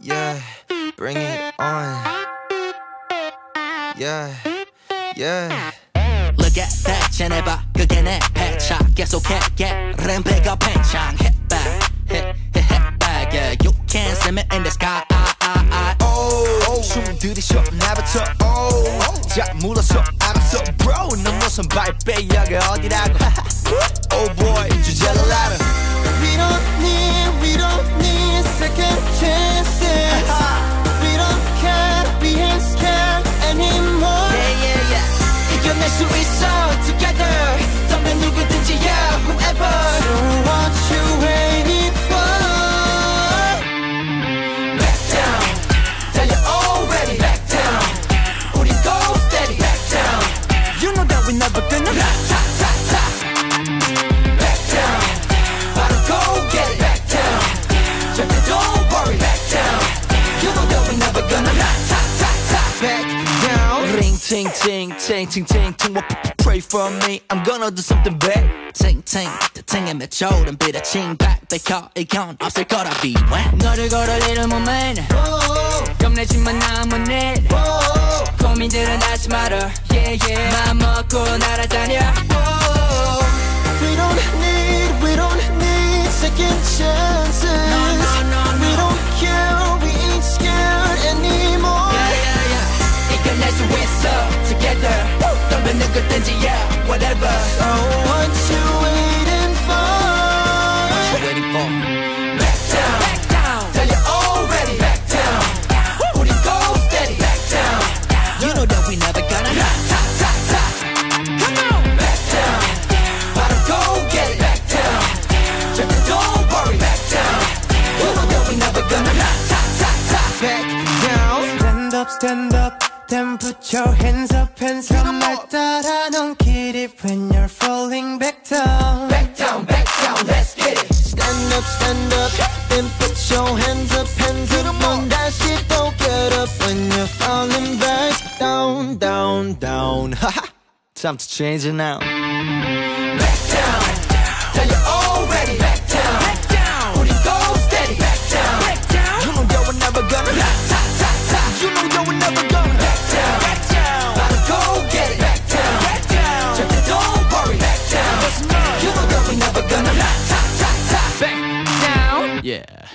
Yeah, bring it on. Yeah, yeah. Look at that 쟤네봐 그게 내 패차 계속해 yeah 램페가 팽창해 back hit hit hit back yeah you can't see me in the sky I, I, I. Oh, 숨 들이쉬어 나부터 oh. 자 물어서 알았어 bro 넌 무슨 발빼야가 어디라고 ting ting ting ting ting ting what pray for me I'm gonna do something big 팅팅 팅에 맺혀 오른 비를 칭백 백혀 이건 없을 거라 비왜 너를 걸어리를 몸엔 겁내지만 남은 일 고민들은 하지 마라 yeah yeah 맘 먹고 날아다녀 We don't need, we don't need second chances. up, stand up, then put your hands up, hands up. 날 따라 넘길 it when you're falling back down. Back down, back down, let's get it. Stand up, stand up, then put your hands up, hands up. 넌 다시 또 get up when you're falling back down, down, down. Haha time to change it now Back yeah